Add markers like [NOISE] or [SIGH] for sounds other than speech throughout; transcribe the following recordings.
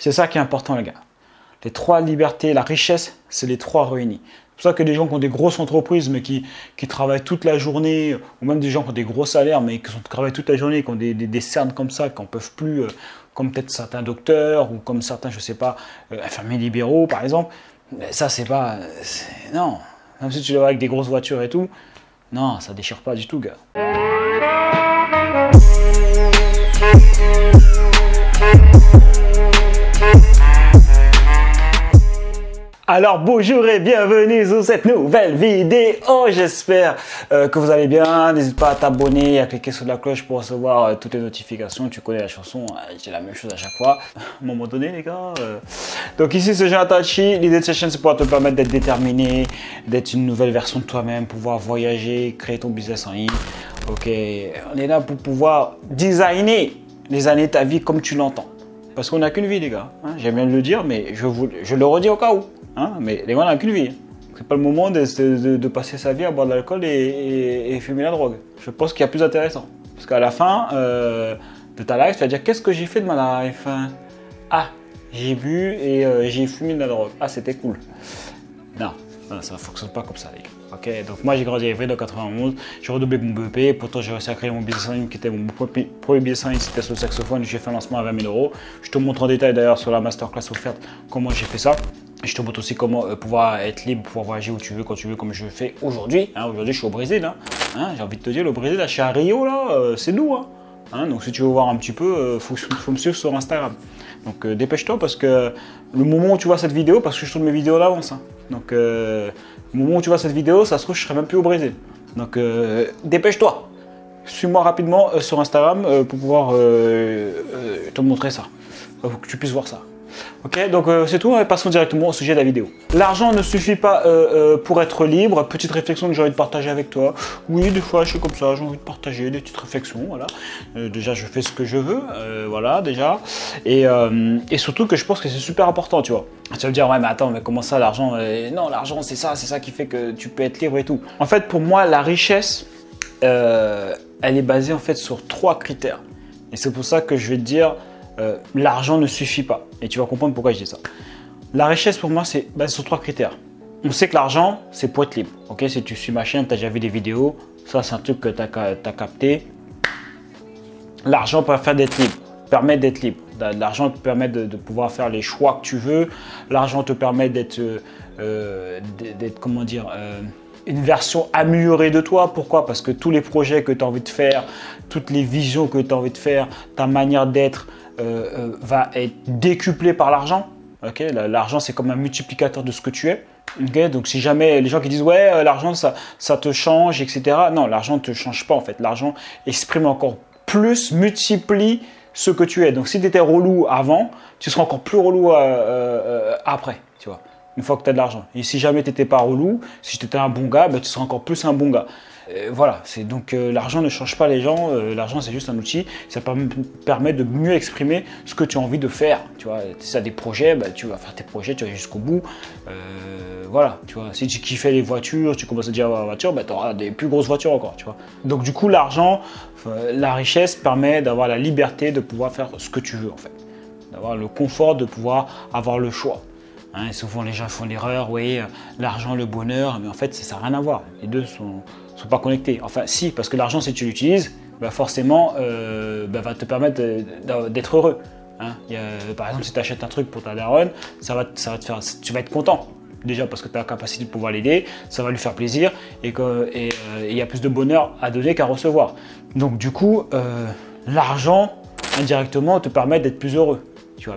C'est ça qui est important, les gars. Les trois libertés, la richesse, c'est les trois réunis. C'est pour ça que des gens qui ont des grosses entreprises, mais qui, qui travaillent toute la journée, ou même des gens qui ont des gros salaires, mais qui, travaillent toute la journée, qui ont des, des, cernes comme ça, qui n'en peuvent plus, euh, comme peut-être certains docteurs, ou comme certains, je sais pas, euh, infirmiers libéraux, par exemple. Ça, c'est pas. Non. Même si tu le vois avec des grosses voitures et tout, non, ça déchire pas du tout, gars. Alors bonjour et bienvenue sur cette nouvelle vidéo. J'espère euh, que vous allez bien. N'hésite pas à t'abonner et à cliquer sur la cloche pour recevoir euh, toutes les notifications. Tu connais la chanson, euh, j'ai la même chose à chaque fois. [LAUGHS] À un moment donné les gars. Donc ici c'est Jean Tachi. L'idée de cette chaîne c'est pour te permettre d'être déterminé, d'être une nouvelle version de toi-même, pouvoir voyager, créer ton business en ligne. Ok, on est là pour pouvoir designer les années de ta vie comme tu l'entends. Parce qu'on n'a qu'une vie les gars. Hein. J'aime bien le dire mais je le redis au cas où. Hein, mais les gars n'ont qu'une vie. C'est pas le moment de, passer sa vie à boire de l'alcool et, fumer la drogue. Je pense qu'il y a plus intéressant. Parce qu'à la fin euh, de ta life, tu vas dire qu'est-ce que j'ai fait de ma life? Ah, j'ai bu et euh, j'ai fumé de la drogue. Ah, c'était cool. Non, ça ne fonctionne pas comme ça, les gars. Donc moi j'ai grandi à Evry en 91, j'ai redoublé mon BEP, pourtant j'ai réussi à créer mon business en qui était mon premier business en ligne, c'était sur le saxophone, j'ai fait un lancement à 20 000 euros. Je te montre en détail d'ailleurs sur la masterclass offerte comment j'ai fait ça. Je te montre aussi comment euh, pouvoir être libre, pouvoir voyager où tu veux, quand tu veux, comme je fais aujourd'hui. Hein, aujourd'hui, je suis au Brésil. Hein. Hein, j'ai envie de te dire, le Brésil, là, je suis à Rio, là, euh, c'est nous. donc, si tu veux voir un petit peu, euh, faut, me suivre sur Instagram. Donc, dépêche-toi parce que le moment où tu vois cette vidéo, parce que je tourne mes vidéos d'avance. Donc, le moment où tu vois cette vidéo, ça se trouve, je serai même plus au Brésil. Donc, dépêche-toi. Suis-moi rapidement sur Instagram pour pouvoir te montrer ça. Pour que tu puisses voir ça. Ok, donc euh, c'est tout, passons directement au sujet de la vidéo. L'argent ne suffit pas euh, euh, pour être libre. Petite réflexion que j'ai envie de partager avec toi. Oui, des fois je suis comme ça, j'ai envie de partager des petites réflexions, voilà. déjà je fais ce que je veux, voilà, déjà. Et, et, surtout que je pense que c'est super important, tu vois. Tu vas me dire, ouais mais attends, mais comment ça l'argent Non, l'argent c'est ça, c'est ça qui fait que tu peux être libre et tout. En fait, pour moi, la richesse, elle est basée en fait sur trois critères. Et c'est pour ça que je vais te dire, euh, l'argent ne suffit pas. Et tu vas comprendre pourquoi je dis ça. La richesse pour moi, c'est basé sur trois critères. On sait que l'argent, c'est pour être libre. Ok, si tu suis ma chaîne, tu as déjà vu des vidéos. Ça, c'est un truc que tu as, capté. L'argent permet d'être libre. Permet d'être libre. L'argent te permet de, pouvoir faire les choix que tu veux. L'argent te permet d'être, euh, euh, comment dire, une version améliorée de toi. Pourquoi? Parce que tous les projets que tu as envie de faire, toutes les visions que tu as envie de faire, ta manière d'être, euh, euh, va être décuplé par l'argent. ok l'argent, c'est comme un multiplicateur de ce que tu es. ok Donc, si jamais les gens qui disent ouais, euh, l'argent, ça, ça te change, etc. Non, l'argent ne te change pas en fait. L'argent exprime encore plus, multiplie ce que tu es. Donc, si tu étais relou avant, tu seras encore plus relou après, tu vois, une fois que tu as de l'argent. Et si jamais tu n'étais pas relou, si tu étais un bon gars, ben, tu seras encore plus un bon gars. Euh, voilà, c'est donc euh, l'argent ne change pas les gens, euh, l'argent c'est juste un outil, ça permet de mieux exprimer ce que tu as envie de faire. Tu vois, si tu as des projets, bah, tu vas faire tes projets, tu vas jusqu'au bout. voilà, tu vois, si tu kiffes les voitures, tu commences à dire la voiture, bah, tu auras des plus grosses voitures encore, tu vois. Donc du coup, l'argent, la richesse permet d'avoir la liberté de pouvoir faire ce que tu veux en fait, d'avoir le confort de pouvoir avoir le choix. Hein, souvent les gens font l'erreur, oui, l'argent, le bonheur, mais en fait ça n'a rien à voir. Les deux sont, sont pas connectés. Enfin, si, parce que l'argent, si tu l'utilises, bah forcément, euh, bah, va te permettre d'être heureux. Hein. par exemple, si tu achètes un truc pour ta daronne, ça va, ça va te faire, tu vas être content. Déjà parce que tu as la capacité de pouvoir l'aider, ça va lui faire plaisir et euh, il y a plus de bonheur à donner qu'à recevoir. Donc du coup, euh, l'argent indirectement te permet d'être plus heureux.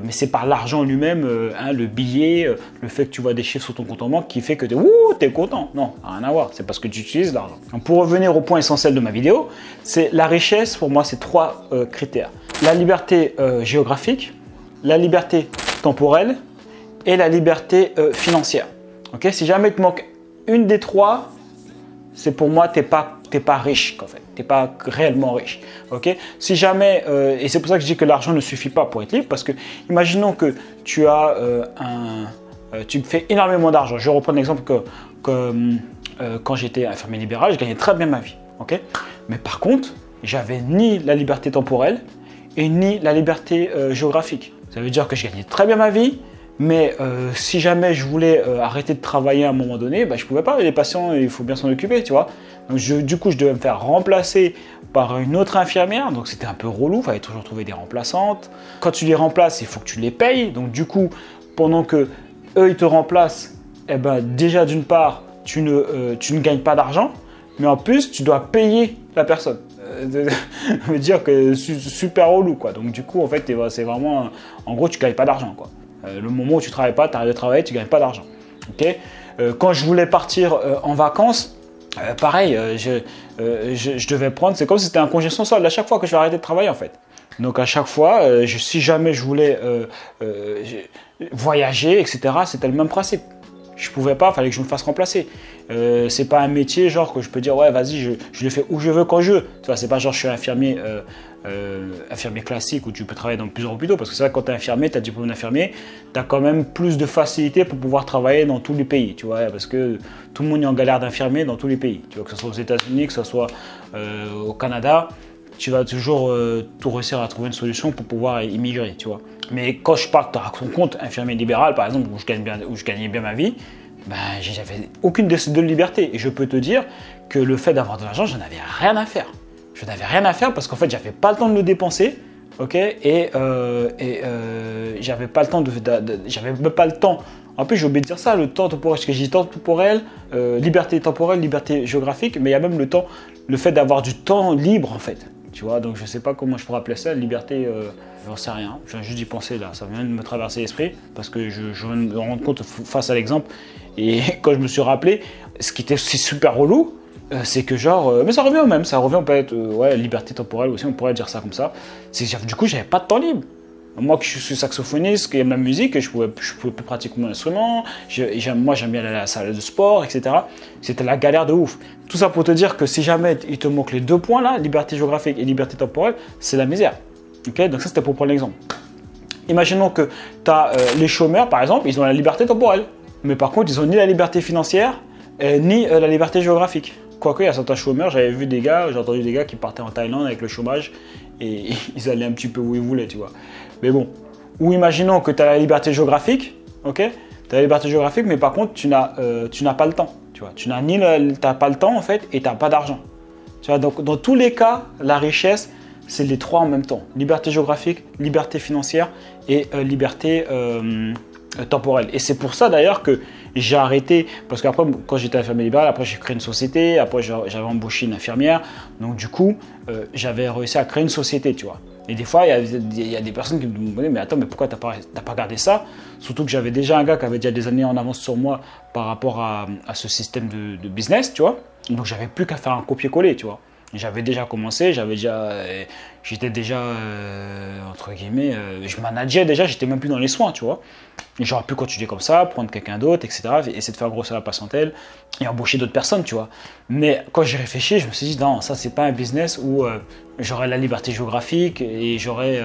Mais c'est par l'argent lui-même, euh, hein, le billet, euh, le fait que tu vois des chiffres sur ton compte en banque qui fait que tu es, content. Non, rien à voir. C'est parce que tu utilises l'argent. Pour revenir au point essentiel de ma vidéo, c'est la richesse, pour moi, c'est trois euh, critères. La liberté géographique, la liberté temporelle et la liberté financière. Si jamais il te manque une des trois, c'est pour moi, tu n'es pas, pas riche en fait n'es pas réellement riche. ok? Si jamais, euh, et c'est pour ça que je dis que l'argent ne suffit pas pour être libre, parce que imaginons que tu as euh, un, euh, tu fais énormément d'argent. Je reprends l'exemple que, que quand j'étais infirmier libéral, je gagnais très bien ma vie. ok? Mais par contre, j'avais ni la liberté temporelle et ni la liberté géographique. Ça veut dire que je gagnais très bien ma vie, mais euh, si jamais je voulais euh, arrêter de travailler à un moment donné, bah, je pouvais pas. Les patients, il faut bien s'en occuper, tu vois. Donc du coup, je devais me faire remplacer par une autre infirmière. Donc c'était un peu relou. Il fallait toujours trouver des remplaçantes. Quand tu les remplaces, il faut que tu les payes. Donc du coup, pendant que eux ils te remplacent, eh ben déjà d'une part, tu ne, euh, tu ne gagnes pas d'argent, mais en plus tu dois payer la personne. Ça veut [LAUGHS] dire que c'est super relou quoi. Donc du coup, en fait, c'est vraiment, en gros, tu gagnes pas d'argent quoi. Euh, le moment où tu travailles pas, tu arrêtes de travailler, tu gagnes pas d'argent. Euh, quand je voulais partir euh, en vacances, pareil, je, je, devais prendre, c'est comme si c'était un congé sans solde à chaque fois que je vais arrêter de travailler en fait. Donc à chaque fois, si jamais je voulais voyager, etc., c'était le même principe. Je pouvais pas, fallait que je me fasse remplacer. Euh, c'est pas un métier genre que je peux dire ouais vas-y je, le fais où je veux quand je veux. Tu vois, c'est pas genre je suis infirmier, euh, euh, infirmier classique où tu peux travailler dans plusieurs hôpitaux parce que c'est vrai que quand tu es infirmier, tu as diplôme d'infirmier, tu as quand même plus de facilité pour pouvoir travailler dans tous les pays, tu vois, parce que tout le monde est en galère d'infirmier dans tous les pays. Que ce soit aux États-Unis, que ce soit au Canada, tu vas toujours tout réussir à trouver une solution pour pouvoir immigrer, tu vois. Mais quand je pars à son compte infirmier libéral, par exemple, où je, gagne bien, où je gagnais bien ma vie, ben, j'avais aucune de ces deux libertés. Et je peux te dire que le fait d'avoir de l'argent, je n'avais rien à faire. Je n'avais rien à faire parce qu'en fait, j'avais pas le temps de le dépenser. Ok Et, euh, et euh, j'avais pas le temps de. j'avais même pas le temps. En plus, j'ai oublié de dire ça, le temps temporel, parce que temps temporel, euh, liberté temporelle, liberté géographique, mais il y a même le temps, le fait d'avoir du temps libre en fait. Tu vois, donc je sais pas comment je pourrais appeler ça, liberté, euh, j'en sais rien. Je viens juste d'y penser là, ça vient de me traverser l'esprit parce que je, viens de me rendre compte face à l'exemple. Et [LAUGHS] quand je me suis rappelé, ce qui était super relou, euh, c'est que genre, euh, mais ça revient au même, ça revient peut-être, ouais, liberté temporelle aussi, on pourrait dire ça comme ça. C'est du coup, j'avais pas de temps libre. Moi qui suis saxophoniste, qui aime la musique, je pouvais, je pouvais plus pratiquer mon instrument, moi j'aime bien aller à la salle de sport, etc. C'était la galère de ouf. Tout ça pour te dire que si jamais il te manque les deux points là, liberté géographique et liberté temporelle, c'est la misère. Ok? Donc ça c'était pour prendre l'exemple. Imaginons que tu euh, les chômeurs par exemple, ils ont la liberté temporelle. Mais par contre, ils ont ni la liberté financière, euh, ni euh, la liberté géographique. Quoique, il y a certains chômeurs, j'avais vu des gars, j'ai entendu des gars qui partaient en Thaïlande avec le chômage et [LAUGHS] ils allaient un petit peu où ils voulaient, tu vois. Mais bon, ou imaginons que tu as la liberté géographique, ok? Tu as la liberté géographique, mais par contre, tu n'as euh, pas le temps, tu vois. Tu n'as ni pas le temps, en fait, et tu n'as pas d'argent. Tu vois, donc dans tous les cas, la richesse, c'est les trois en même temps. Liberté géographique, liberté financière et euh, liberté euh, temporelle. Et c'est pour ça d'ailleurs que j'ai arrêté, parce qu'après, quand j'étais infirmier libéral, après j'ai créé une société, après j'avais embauché une infirmière. Donc du coup, j'avais réussi à créer une société, tu vois. Et des fois, il y, a des personnes qui me demandaient Mais attends, mais pourquoi tu n'as pas, pas gardé ça? Surtout que j'avais déjà un gars qui avait déjà des années en avance sur moi par rapport à, ce système de, business, tu vois. Donc, j'avais plus qu'à faire un copier-coller, tu vois. J'avais déjà commencé, j'avais déjà, euh, j'étais déjà euh, entre guillemets, euh, je manageais déjà, j'étais même plus dans les soins, tu vois. J'aurais pu continuer comme ça, prendre quelqu'un d'autre, etc. Et essayer de faire grossir la patientèle et embaucher d'autres personnes, tu vois. Mais quand j'ai réfléchi, je me suis dit non, ça c'est pas un business où j'aurais la liberté géographique et j'aurais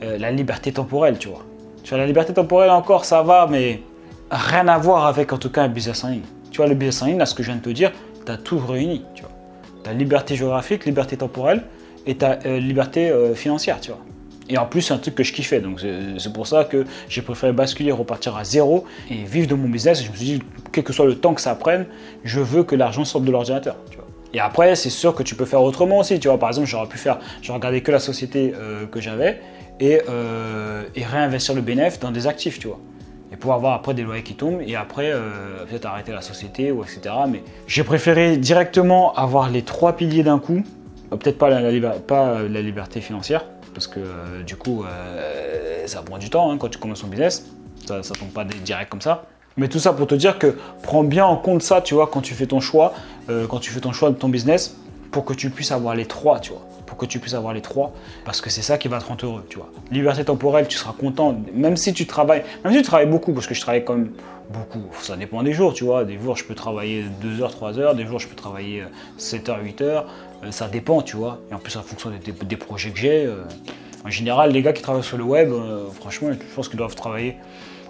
la liberté temporelle, tu vois. Sur la liberté temporelle encore, ça va, mais rien à voir avec en tout cas un business en ligne. Tu vois, le business en ligne, là, ce que je viens de te dire, tu as tout réuni, tu vois. Ta liberté géographique, liberté temporelle et ta euh, liberté euh, financière, tu vois. Et en plus, c'est un truc que je kiffais. Donc, c'est pour ça que j'ai préféré basculer, repartir à zéro et vivre de mon business. je me suis dit, quel que soit le temps que ça prenne, je veux que l'argent sorte de l'ordinateur. Et après, c'est sûr que tu peux faire autrement aussi. Tu vois, par exemple, j'aurais pu faire, je regardais que la société euh, que j'avais et, et, réinvestir le bénéfice dans des actifs, tu vois pouvoir avoir après des loyers qui tombent et après euh, peut-être arrêter la société ou etc. Mais j'ai préféré directement avoir les trois piliers d'un coup, euh, peut-être pas la, pas la liberté financière parce que euh, du coup ça prend du temps hein, quand tu commences ton business, ça, ne tombe pas direct comme ça. Mais tout ça pour te dire que prends bien en compte ça, tu vois, quand tu fais ton choix, quand tu fais ton choix de ton business, pour que tu puisses avoir les trois, tu vois pour que tu puisses avoir les trois, parce que c'est ça qui va te rendre heureux, tu vois. Liberté temporelle, tu seras content, même si tu travailles, même si tu travailles beaucoup, parce que je travaille quand même beaucoup, ça dépend des jours, tu vois. Des jours, je peux travailler 2 heures, 3 heures, des jours, je peux travailler 7 heures, 8 heures, euh, ça dépend, tu vois. Et en plus, en fonction des, projets que j'ai, euh, en général, les gars qui travaillent sur le web, euh, franchement, je pense qu'ils doivent travailler,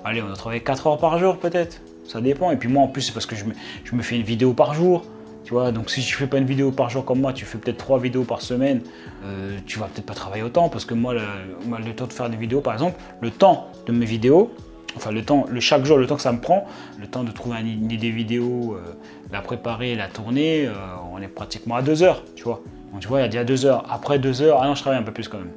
allez, on doit travailler 4 heures par jour peut-être, ça dépend. Et puis moi, en plus, c'est parce que je me fais une vidéo par jour. Tu vois, donc si tu fais pas une vidéo par jour comme moi, tu fais peut-être trois vidéos par semaine, euh, tu vas peut-être pas travailler autant parce que moi le, moi, le temps de faire des vidéos, par exemple, le temps de mes vidéos, enfin le temps, le chaque jour, le temps que ça me prend, le temps de trouver une idée vidéo, euh, la préparer, la tourner, euh, on est pratiquement à deux heures, tu vois. Donc tu vois, il y a déjà deux heures. Après deux heures, ah non, je travaille un peu plus quand même.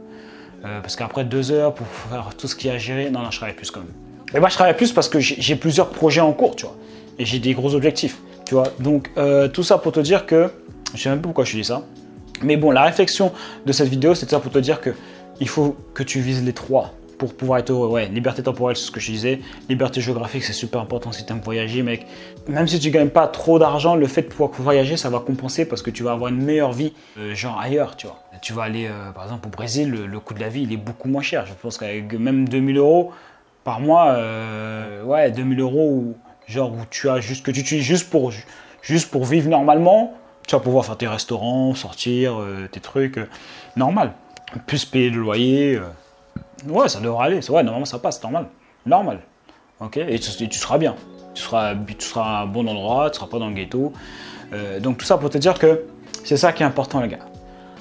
Euh, parce qu'après deux heures pour faire tout ce qu'il y a à gérer, non, non, je travaille plus quand même. Et moi, je travaille plus parce que j'ai j'ai plusieurs projets en cours, tu vois. Et j'ai des gros objectifs, tu vois. Donc, euh, tout ça pour te dire que, je sais même pas pourquoi je dis ça. Mais bon, la réflexion de cette vidéo, c'est ça pour te dire que il faut que tu vises les trois pour pouvoir être heureux. Ouais, liberté temporelle, c'est ce que je disais. Liberté géographique, c'est super important si tu aimes voyager, mec. Même si tu gagnes pas trop d'argent, le fait de pouvoir voyager, ça va compenser parce que tu vas avoir une meilleure vie, euh, genre ailleurs, tu vois. Tu vas aller, euh, par exemple, au Brésil, le, coût de la vie, il est beaucoup moins cher. Je pense qu'avec même 2000 euros par mois, ouais, 2000 euros, où, genre où tu as juste que tu utilises juste pour, juste pour vivre normalement, tu vas pouvoir faire tes restaurants, sortir, euh, tes trucs, euh, normal. Plus payer le loyer. euh, Ouais, ça devrait aller. Ouais, normalement ça passe, normal. Normal. Ok? Et tu, seras bien. Tu seras, à un bon endroit, tu seras pas dans le ghetto. Donc tout ça pour te dire que c'est ça qui est important, les gars.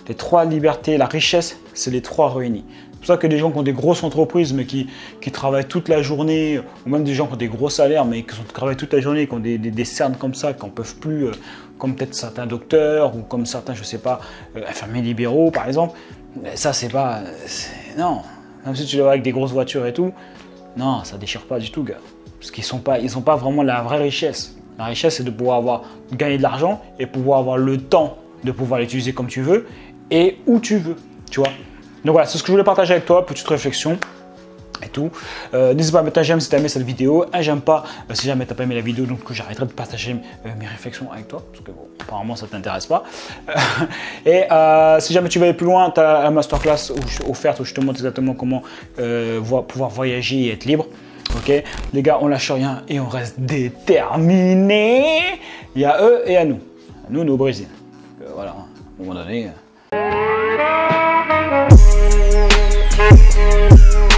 Les trois libertés, la richesse, c'est les trois réunis. Pour ça que des gens qui ont des grosses entreprises, mais qui, qui travaillent toute la journée, ou même des gens qui ont des gros salaires, mais qui, travaillent toute la journée, qui ont des, des, cernes comme ça, qui n'en peuvent plus, euh, comme peut-être certains docteurs, ou comme certains, je sais pas, euh, infirmiers libéraux, par exemple. Ça, c'est pas. Non. Même si tu les vois avec des grosses voitures et tout, non, ça déchire pas du tout, gars. Parce qu'ils sont pas, ils sont pas vraiment la vraie richesse. La richesse, c'est de pouvoir avoir gagner de l'argent et pouvoir avoir le temps de pouvoir l'utiliser comme tu veux et où tu veux, tu vois. Donc voilà, c'est ce que je voulais partager avec toi, petite réflexion et tout. Euh, N'hésite pas à mettre un j'aime si tu as aimé cette vidéo, un j'aime pas euh, si jamais tu pas aimé la vidéo, donc j'arrêterai de partager euh, mes réflexions avec toi, parce que bon, apparemment ça t'intéresse pas. [LAUGHS] et si jamais tu veux aller plus loin, tu as la masterclass offerte où je te montre exactement comment vo- pouvoir voyager et être libre. Ok, les gars, on lâche rien et on reste déterminés. Il y a eux et à nous. Nous, nous au Brésil. Voilà, à un moment donné. down.